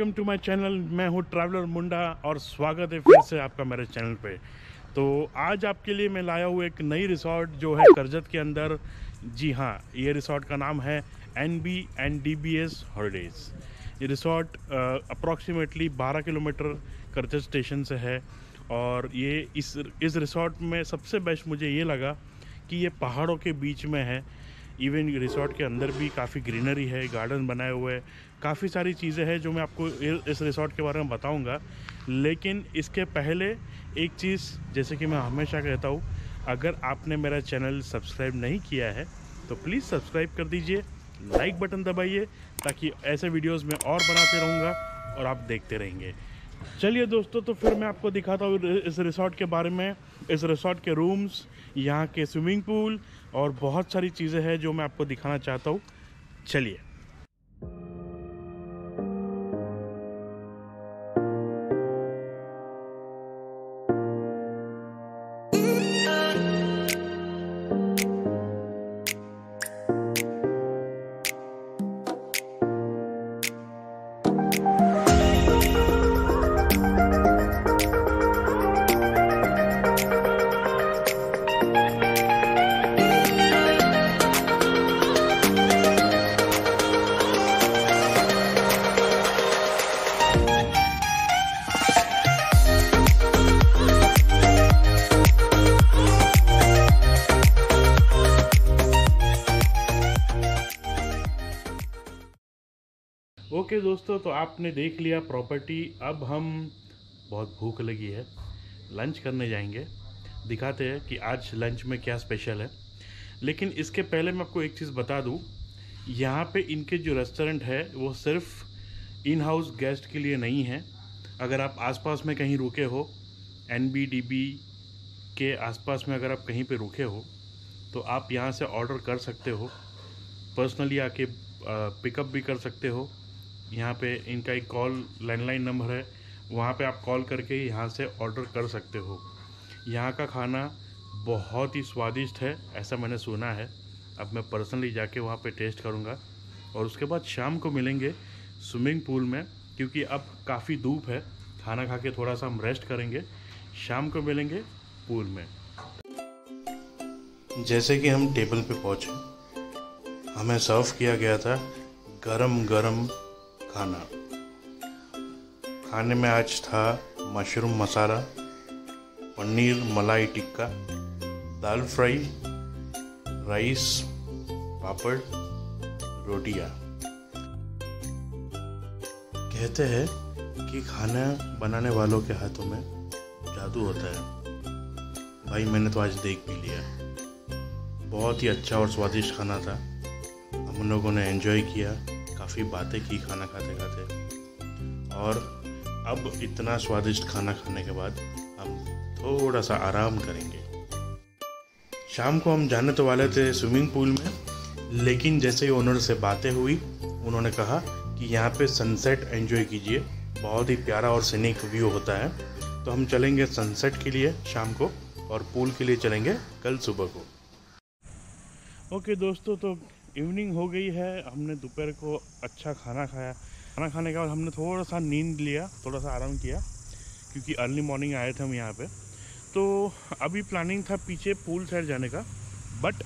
Welcome to my channel. मैं हूँ traveller मुंडा और स्वागत है फिर से आपका मेरे चैनल पे। तो आज आपके लिए मैं लाया हूँ एक नई रिसोर्ट जो है करजत के अंदर। जी हाँ ये रिसोर्ट का नाम है N B and D B S holidays ये resort approximately 12 kilometre Karjat station से है और ये इस इस रिसोर्ट में सबसे बेस्ट मुझे ये लगा कि ये पहाड़ों के बीच में है। इवन रिसोर्ट के अंदर भी काफ़ी ग्रीनरी है गार्डन बनाए हुए हैं। काफ़ी सारी चीज़ें हैं जो मैं आपको इस रिसोर्ट के बारे में बताऊँगा। लेकिन इसके पहले एक चीज़, जैसे कि मैं हमेशा कहता हूँ, अगर आपने मेरा चैनल सब्सक्राइब नहीं किया है तो प्लीज़ सब्सक्राइब कर दीजिए लाइक बटन दबाइए, ताकि ऐसे वीडियोज़ में और बनाते रहूँगा और आप देखते रहेंगे। चलिए दोस्तों तो फिर मैं आपको दिखाता हूँ इस रिसोर्ट के बारे में, इस रिसोर्ट के रूम्स यहाँ के स्विमिंग पूल और बहुत सारी चीज़ें हैं जो मैं आपको दिखाना चाहता हूँ। चलिए। ओके दोस्तों तो आपने देख लिया प्रॉपर्टी। अब हम बहुत भूख लगी है। लंच करने जाएँगे। दिखाते हैं कि आज लंच में क्या स्पेशल है। लेकिन इसके पहले मैं आपको एक चीज़ बता दूँ। यहाँ पे इनके जो रेस्टोरेंट है, वो सिर्फ़ इन हाउस गेस्ट के लिए नहीं है। अगर आप आसपास में कहीं रुके हो एनबीडीबी के आसपास में अगर आप कहीं पे रुके हो तो आप यहाँ से ऑर्डर कर सकते हो। पर्सनली आके पिकअप भी कर सकते हो। यहाँ पे इनका एक कॉल लैंडलाइन नंबर है, वहाँ पे आप कॉल करके यहाँ से ऑर्डर कर सकते हो। यहाँ का खाना बहुत ही स्वादिष्ट है, ऐसा मैंने सुना है। अब मैं पर्सनली जाके वहाँ पे टेस्ट करूँगा और उसके बाद शाम को मिलेंगे स्विमिंग पूल में, क्योंकि अब काफ़ी धूप है। खाना खा के थोड़ा सा हम रेस्ट करेंगे। शाम को मिलेंगे पूल में। जैसे कि हम टेबल पे पहुँचे, हमें सर्व किया गया था गरम गरम खाना। खाने में आज था मशरूम मसाला, पनीर मलाई टिक्का, दाल फ्राई, राइस, पापड़, रोटियाँ। कहते हैं कि खाना बनाने वालों के हाथों में जादू होता है। भाई, मैंने तो आज देख भी लिया। बहुत ही अच्छा और स्वादिष्ट खाना था। हम लोगों ने एंजॉय किया। काफ़ी बातें की खाना खाते खाते। और अब इतना स्वादिष्ट खाना खाने के बाद हम थोड़ा सा आराम करेंगे। शाम को हम जाने तो वाले थे स्विमिंग पूल में, लेकिन जैसे ही ओनर से बातें हुई, उन्होंने कहा कि यहाँ पे सनसेट एंजॉय कीजिए, बहुत ही प्यारा और सीनिक व्यू होता है। तो हम चलेंगे सनसेट के लिए शाम को, और पूल के लिए चलेंगे कल सुबह को। ओके दोस्तों तो इवनिंग हो गई है, हमने दोपहर को अच्छा खाना खाया। खाना खाने के बाद हमने थोड़ा सा नींद लिया थोड़ा सा आराम किया, क्योंकि अर्ली मॉर्निंग आए थे हम यहाँ पे। तो अभी प्लानिंग था पीछे पूल साइड जाने का बट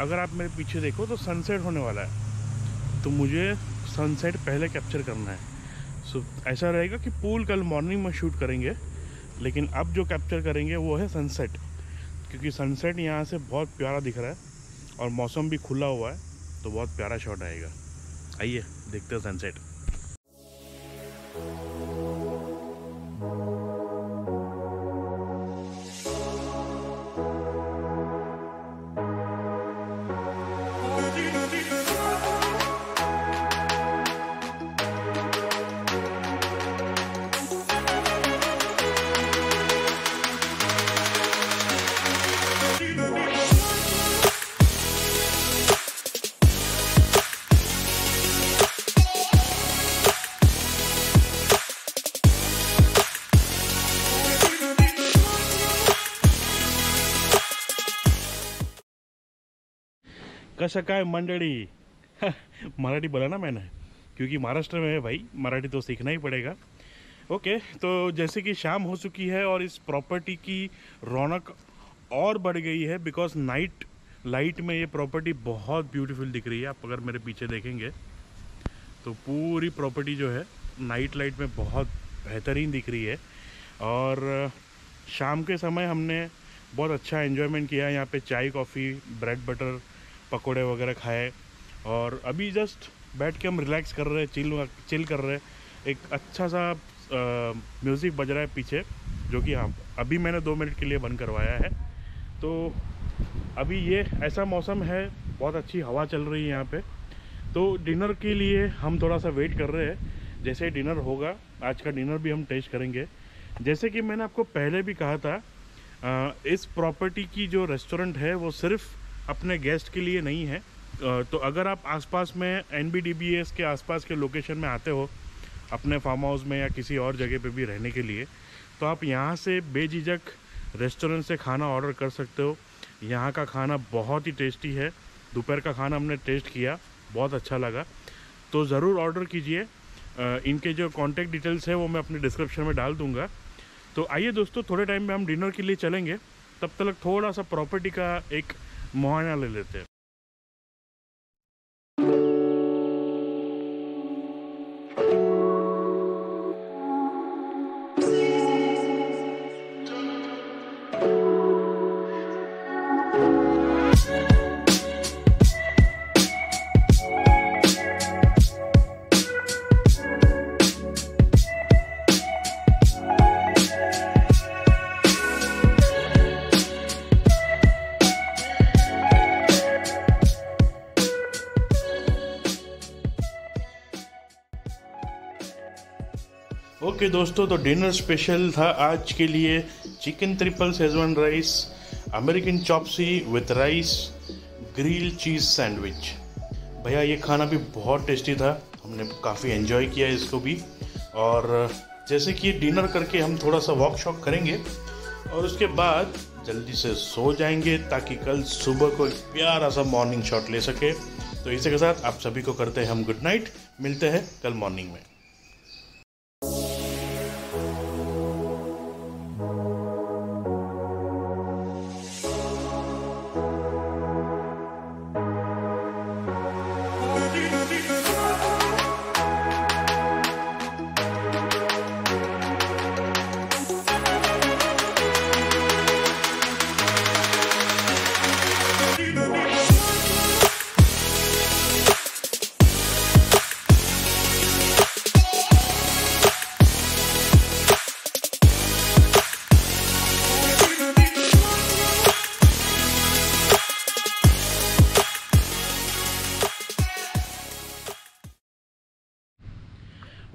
अगर आप मेरे पीछे देखो तो सनसेट होने वाला है। तो मुझे सनसेट पहले कैप्चर करना है। सो ऐसा रहेगा कि पूल कल मॉर्निंग में शूट करेंगे, लेकिन अब जो कैप्चर करेंगे वो है सनसेट क्योंकि सनसेट यहाँ से बहुत प्यारा दिख रहा है और मौसम भी खुला हुआ है। तो बहुत प्यारा शॉट आएगा। आइए देखते हैं सनसेट कसं काय मंडळी मराठी बोला ना मैंने, क्योंकि महाराष्ट्र में है भाई, मराठी तो सीखना ही पड़ेगा। ओके तो जैसे कि शाम हो चुकी है और इस प्रॉपर्टी की रौनक और बढ़ गई है बिकॉज़ नाइट लाइट में ये प्रॉपर्टी बहुत ब्यूटीफुल दिख रही है, आप अगर मेरे पीछे देखेंगे तो पूरी प्रॉपर्टी जो है नाइट लाइट में बहुत बेहतरीन दिख रही है। और, शाम के समय हमने बहुत अच्छा इन्जॉयमेंट किया यहाँ पे चाय कॉफ़ी ब्रेड बटर पकोड़े वगैरह खाए और अभी जस्ट बैठ के हम रिलैक्स कर रहे हैं चिल चिल कर रहे हैं। एक अच्छा सा म्यूज़िक बज रहा है पीछे, जो कि हाँ अभी मैंने दो मिनट के लिए बंद करवाया है। तो अभी ये ऐसा मौसम है, बहुत अच्छी हवा चल रही है यहाँ पे। तो डिनर के लिए हम थोड़ा सा वेट कर रहे हैं, जैसे डिनर होगा, आज का डिनर भी हम टेस्ट करेंगे। जैसे कि मैंने आपको पहले भी कहा था इस प्रॉपर्टी की जो रेस्टोरेंट है, वो सिर्फ़ अपने गेस्ट के लिए नहीं है। तो अगर आप आसपास में एनबीडीबीएस के आसपास के लोकेशन में आते हो, अपने फार्म हाउस में या किसी और जगह पे भी रहने के लिए तो आप यहाँ से बेझिझक रेस्टोरेंट से खाना ऑर्डर कर सकते हो। यहाँ का खाना बहुत ही टेस्टी है। दोपहर का खाना हमने टेस्ट किया, बहुत अच्छा लगा। तो ज़रूर ऑर्डर कीजिए। इनके जो कॉन्टैक्ट डिटेल्स है वो मैं अपने डिस्क्रिप्शन में डाल दूँगा। तो आइए दोस्तों, थोड़े टाइम में हम डिनर के लिए चलेंगे। तब तक थोड़ा सा प्रॉपर्टी का एक मुआयना ले लेते हैं। ओके दोस्तों तो डिनर स्पेशल था आज के लिए। Chicken triple schezwan rice American chop suey with rice grill cheese sandwich भैया, ये खाना भी बहुत टेस्टी था। हमने काफ़ी एंजॉय किया इसको भी। और जैसे कि डिनर करके हम थोड़ा सा वॉक शॉक करेंगे, और उसके बाद जल्दी से सो जाएँगे ताकि कल सुबह को एक प्यारा सा मॉर्निंग शॉट ले सके। तो इसी के साथ आप सभी को करते हैं हम गुड नाइट मिलते हैं कल मॉर्निंग में।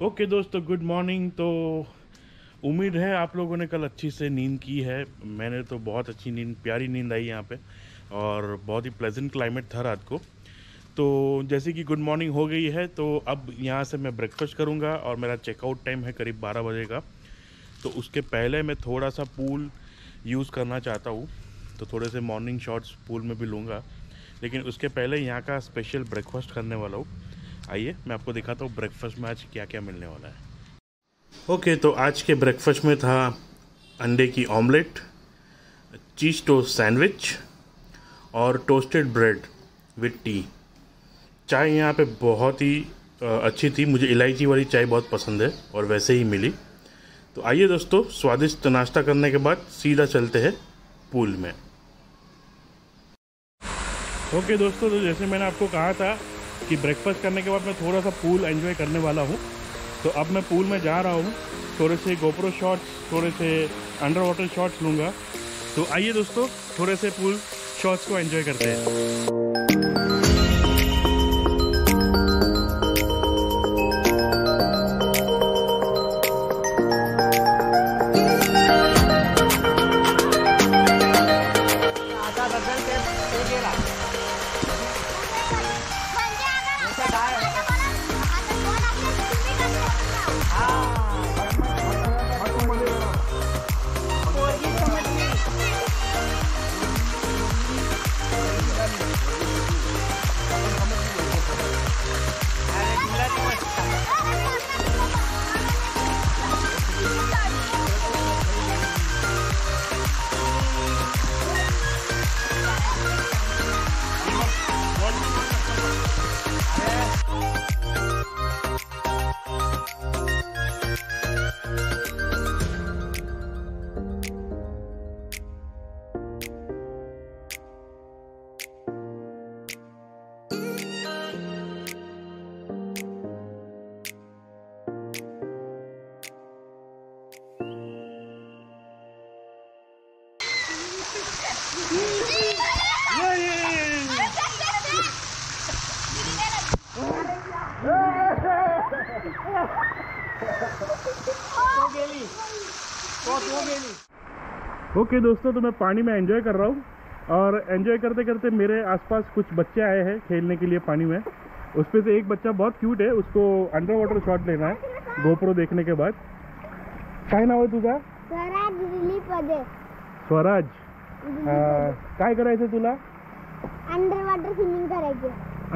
ओके दोस्तों गुड मॉर्निंग तो उम्मीद है आप लोगों ने कल अच्छी से नींद की है। मैंने तो बहुत अच्छी नींद, प्यारी नींद आई यहाँ पे और बहुत ही प्लेजेंट क्लाइमेट था रात को। तो जैसे कि गुड मॉर्निंग हो गई है तो अब यहाँ से मैं ब्रेकफास्ट करूँगा और मेरा चेकआउट टाइम है करीब बारह बजे का। तो उसके पहले मैं थोड़ा सा पूल यूज़ करना चाहता हूँ। तो थोड़े से मॉर्निंग शॉट्स पूल में भी लूँगा। लेकिन उसके पहले यहाँ का स्पेशल ब्रेकफास्ट करने वाला हूँ। आइए मैं आपको दिखाता हूँ ब्रेकफास्ट में आज क्या क्या मिलने वाला है। ओके okay, तो आज के ब्रेकफास्ट में था अंडे की ऑमलेट चीज़ टोस्ट सैंडविच और टोस्टेड ब्रेड विथ टी चाय यहाँ पे बहुत ही अच्छी थी। मुझे इलायची वाली चाय बहुत पसंद है और वैसे ही मिली। तो आइए दोस्तों स्वादिष्ट नाश्ता करने के बाद सीधा चलते हैं पूल में। ओके okay, दोस्तों तो जैसे मैंने आपको कहा था कि ब्रेकफास्ट करने के बाद मैं थोड़ा सा पूल एंजॉय करने वाला हूँ। तो अब मैं पूल में जा रहा हूँ थोड़े से गोप्रो शॉट्स थोड़े से अंडर वाटर शॉट्स लूँगा। तो आइए दोस्तों थोड़े से पूल शॉट्स को एंजॉय करते हैं। ओके okay, दोस्तों तो मैं पानी में एंजॉय कर रहा हूँ और एंजॉय करते करते मेरे आसपास कुछ बच्चे आए हैं खेलने के लिए पानी में। उस पे से एक बच्चा बहुत क्यूट है उसको अंडर वाटर शॉट लेना है गोप्रो देखने के बाद। काय नाव आहे तुझा स्वराज दिलीप पदे। स्वराज? काय करायचं तुला अंडर वॉटर स्विमिंग करायचे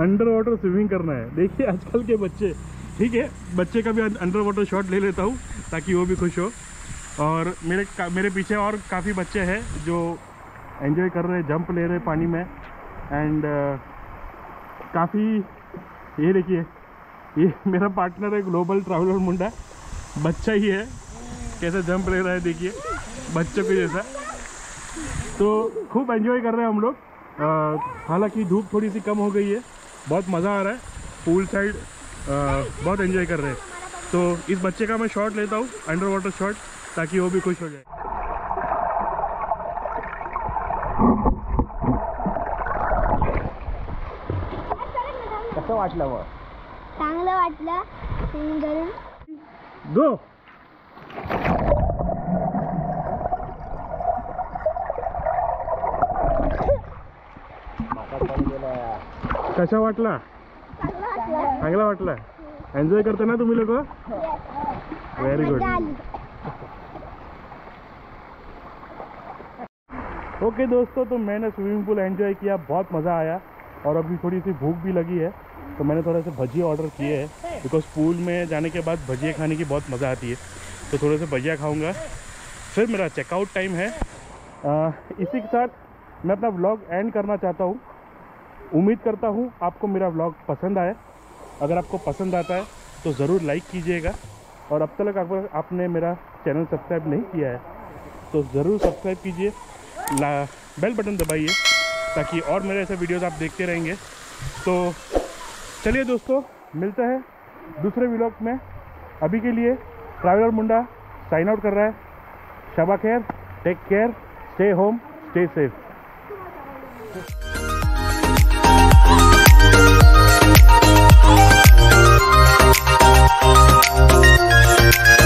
अंडर वाटर स्विमिंग करना है। देखिए आजकल के बच्चे ठीक है बच्चे का भी अंडर वाटर शॉट ले लेता हूँ ताकि वो भी खुश हो। और मेरे मेरे पीछे और काफ़ी बच्चे हैं जो एंजॉय कर रहे हैं जंप ले रहे पानी में। एंड uh, काफ़ी ये देखिए ये मेरा पार्टनर है ग्लोबल ट्रैवलर मुंडा। बच्चा ही है कैसे जंप ले रहा है देखिए बच्चों के जैसा। तो खूब एंजॉय कर रहे हैं हम लोग। अ, हालाँकि धूप थोड़ी सी कम हो गई है बहुत मज़ा आ रहा है। पूल साइड बहुत एंजॉय कर रहे हैं। तो इस बच्चे का मैं शॉट लेता हूँ अंडर वाटर शॉट ताकि वो भी खुश हो जाए। कसं वाटलं मग? चांगलं वाटलं. स्विमिंग करून गो वाटला चांगलं वाटलं? चांगला वाटला. एन्जॉय करते ना तुम्ही लोक? व्हेरी गुड ओके दोस्तों तो मैंने स्विमिंग पूल एंजॉय किया. बहुत मज़ा आया. और अभी थोड़ी सी भूख भी लगी है तो मैंने थोड़े से भजिए ऑर्डर किए हैं. बिकॉज़ पूल में जाने के बाद भजिए खाने की बहुत मज़ा आती है. तो थोड़े से भजिया खाऊँगा. फिर मेरा चेकआउट टाइम है. आ, इसी के साथ मैं अपना व्लॉग एंड करना चाहता हूँ. उम्मीद करता हूँ आपको मेरा व्लॉग पसंद आए अगर आपको पसंद आता है तो ज़रूर लाइक कीजिएगा। और अब तक अगर आपने मेरा चैनल सब्सक्राइब नहीं किया है तो ज़रूर सब्सक्राइब कीजिए। बेल बटन दबाइए, ताकि और मेरे ऐसे वीडियोस आप देखते रहेंगे। तो चलिए दोस्तों, मिलते हैं दूसरे व्लॉग में। अभी के लिए ट्रैवलर मुंडा साइन आउट कर रहा है। शबा खैर take care stay home stay safe Música